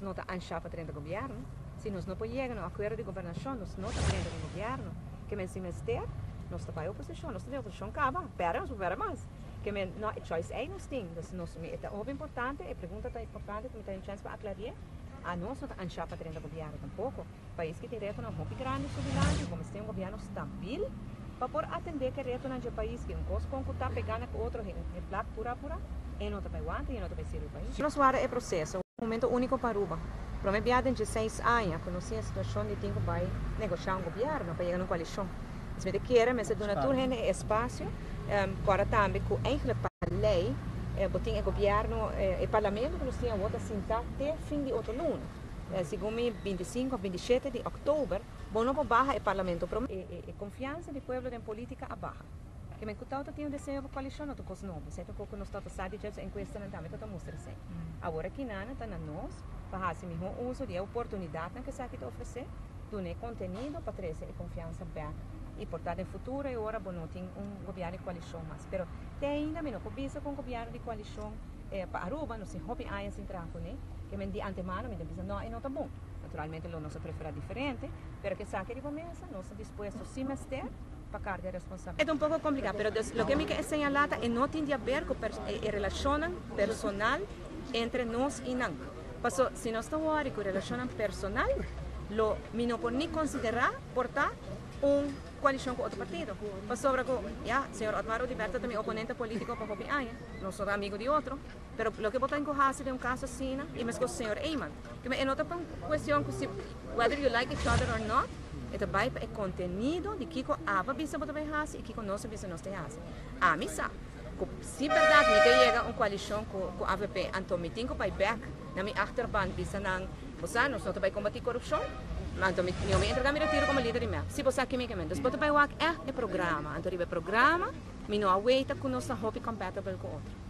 não está anchava dentro do governo, se nós não podemos no acordo de governação, nós não está dentro do governo, que men se mester, nós a oposição, nós a oposição acaba, pera, nós vamos mais. Que men não é choice é nós tem, nós nós é muito importante, a pergunta é importante, que me tem chance para aclarar. A nós não anchava dentro do governo tampouco. País que tem reto não muito grande sobre como tem um governo estável, para por atender que reto no país que um costo com que está pegando com outro, é pura pura, e não está para o e não está ser o país. Nós vamos é processo momento único para. Para mim, de 16 anos, conheci a situação de ter que negociar um governo para chegar a uma coalição. Se me quer, mas do natura é espaço, para também com a lei, eh, botin o governo, eh, o parlamento que nós tínhamos vota sentar até fim de outro ano. Eh, segundo 25 ou 27 de outubro, bom não barra o parlamento, e, e, confiança do povo em política a barra que me kutauta tinha desenho para coalição to kos novo certo pouco nós está sadi já em questão não também tá mostra assim agora aqui nana tá na nós para fazer mesmo uso de oportunidade que sabe oferecer do ne conteúdo para trazer confiança bem e portanto em futuro e agora bom tem um governo de coalição mas pero tem ainda menos cobiça com governo de coalição eh, para Aruba não se hobby aí trago né que me de antemano me diz não e não tá bom naturalmente lo nosso prefere diferente pero que sabe de começa nós estamos dispostos a se mester para carga responsabilidade. É um pouco complicado, mas o que me quer señalar é não tem a ver com a relação personal entre nós e não. Passo, se nós estamos agora com relação personal, lo mi não pode nem considerar portar um coalição com outro partido. Para sobre que, já, senhor Otmar Liberta também oponente político para o Aia, não sou amigo de outro, mas o que botar em corrase de um caso assim, e mesmo com o senhor Eyman, que é outra questão que se, whether you like each other or not, Ito vai é conteúdo de Kiko ava bisa botar bem hasi e Kiko nosso bisa tem hasi. A missa. Se verdade me chega uma coalição com com AVP, então me tenho para back na minha achterban bisa nang você não vai combater corrupção. Então me eu me entregar me retiro como líder me. Se você aqui me queimando, depois vai o é é programa, então ribe programa, me não aguenta com nossa hobby compatible com outro.